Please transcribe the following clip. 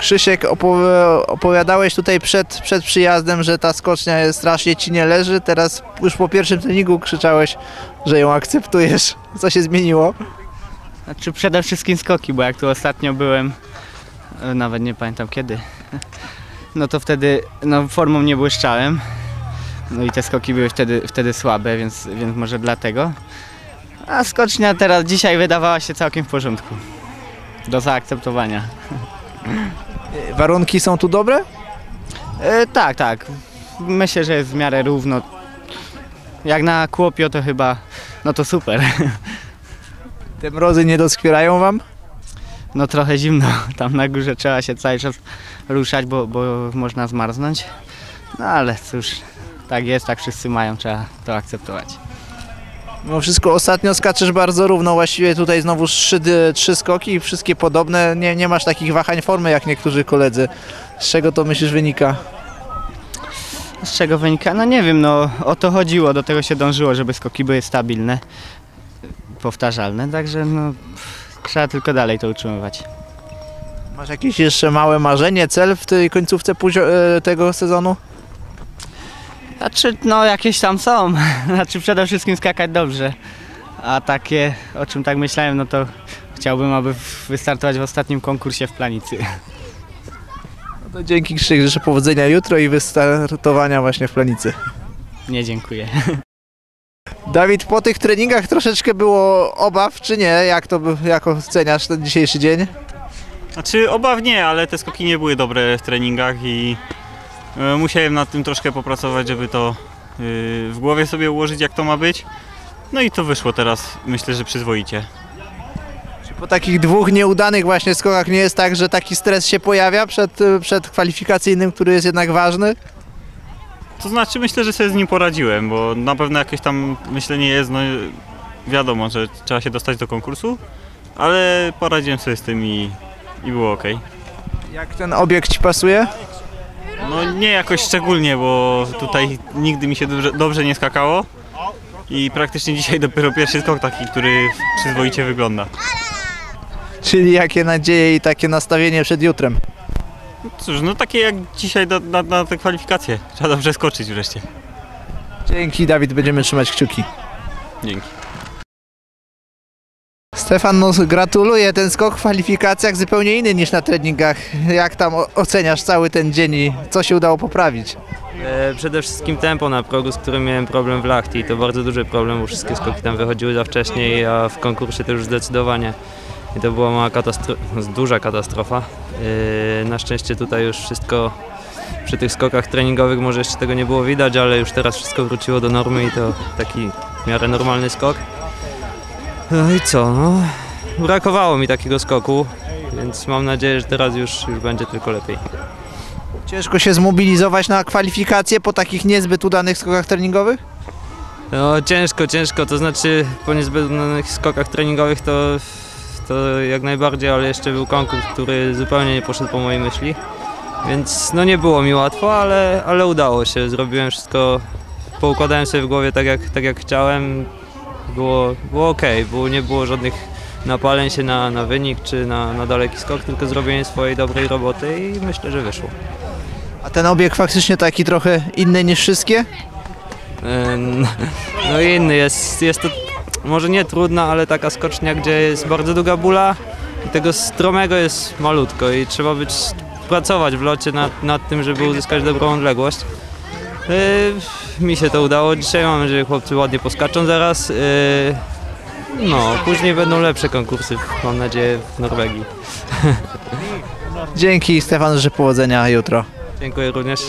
Krzysiek, opowi- opowiadałeś tutaj przed, przed przyjazdem, że ta skocznia jest strasznie ci nie leży. Teraz już po pierwszym treningu krzyczałeś, że ją akceptujesz. Co się zmieniło? Znaczy przede wszystkim skoki, bo jak tu ostatnio byłem, e, nawet nie pamiętam kiedy, no to wtedy no, formą nie błyszczałem. No i te skoki były wtedy, wtedy słabe, więc, więc może dlatego. A skocznia teraz dzisiaj wydawała się całkiem w porządku. Do zaakceptowania. Warunki są tu dobre? E, tak, tak. Myślę, że jest w miarę równo. Jak na Kłopio to chyba, no to super. Te mrozy nie doskwierają wam? No trochę zimno. Tam na górze trzeba się cały czas ruszać, bo, bo można zmarznąć. No ale cóż, tak jest, tak wszyscy mają, trzeba to akceptować. Mimo wszystko ostatnio skaczesz bardzo równo, właściwie tutaj znowu trzy, trzy skoki, wszystkie podobne. Nie, nie masz takich wahań formy jak niektórzy koledzy. Z czego to myślisz wynika? Z czego wynika? No nie wiem, no o to chodziło, do tego się dążyło, żeby skoki były stabilne, powtarzalne, także no trzeba tylko dalej to utrzymywać. Masz jakieś jeszcze małe marzenie, cel w tej końcówce e, tego sezonu? Znaczy, no jakieś tam są. Znaczy przede wszystkim skakać dobrze. A takie, o czym tak myślałem, no to chciałbym, aby wystartować w ostatnim konkursie w Planicy. No to dzięki Krzysiek, życzę powodzenia jutro i wystartowania właśnie w planicy. Nie dziękuję. Dawid, po tych treningach troszeczkę było obaw, czy nie? Jak to jak oceniasz ten dzisiejszy dzień? Znaczy obaw nie, ale te skoki nie były dobre w treningach i musiałem nad tym troszkę popracować, żeby to e, w głowie sobie ułożyć jak to ma być. No i to wyszło teraz, myślę, że przyzwoicie. Czy po takich dwóch nieudanych właśnie skokach nie jest tak, że taki stres się pojawia przed, e, przed kwalifikacyjnym, który jest jednak ważny? To znaczy myślę, że sobie z nim poradziłem, bo na pewno jakieś tam myślenie jest, no wiadomo, że trzeba się dostać do konkursu, ale poradziłem sobie z tym i, i było ok. Jak ten obiekt Ci pasuje? No nie jakoś szczególnie, bo tutaj nigdy mi się dobrze, dobrze nie skakało i praktycznie dzisiaj dopiero pierwszy skok taki, który przyzwoicie wygląda. Czyli jakie nadzieje i takie nastawienie przed jutrem? Cóż, no takie jak dzisiaj na, na, na te kwalifikacje. Trzeba dobrze skoczyć wreszcie. Dzięki Dawid, będziemy trzymać kciuki. Dzięki. Stefan, no gratuluję, ten skok w kwalifikacjach zupełnie inny niż na treningach. Jak tam oceniasz cały ten dzień i co się udało poprawić? E, Przede wszystkim tempo na progu, z którym miałem problem w Lachti. To bardzo duży problem, bo wszystkie skoki tam wychodziły za wcześnie, a w konkursie to już zdecydowanie. I to była mała katastrofa, duża katastrofa. E, Na szczęście tutaj już wszystko przy tych skokach treningowych może jeszcze tego nie było widać, ale już teraz wszystko wróciło do normy i to taki w miarę normalny skok. No i co, no? Brakowało mi takiego skoku, więc mam nadzieję, że teraz już, już będzie tylko lepiej. Ciężko się zmobilizować na kwalifikacje po takich niezbyt udanych skokach treningowych? No ciężko, ciężko, to znaczy po niezbędnych skokach treningowych to, to jak najbardziej, ale jeszcze był konkurs, który zupełnie nie poszedł po mojej myśli. Więc no nie było mi łatwo, ale, ale udało się. Zrobiłem wszystko, poukładałem sobie w głowie tak jak, tak jak chciałem. Było, było ok, było, nie było żadnych napaleń się na, na wynik czy na, na daleki skok, tylko zrobienie swojej dobrej roboty i myślę, że wyszło. A ten obiekt faktycznie taki trochę inny niż wszystkie? Ym, No i inny jest, jest to może nie trudna, ale taka skocznia, gdzie jest bardzo długa bula i tego stromego jest malutko i trzeba być, pracować w locie nad, nad tym, żeby uzyskać dobrą odległość. Yy, mi się to udało dzisiaj, mam nadzieję, że chłopcy ładnie poskaczą zaraz. Yy, no, później będą lepsze konkursy, mam nadzieję, w Norwegii. Dzięki Stefan, że powodzenia jutro. Dziękuję również.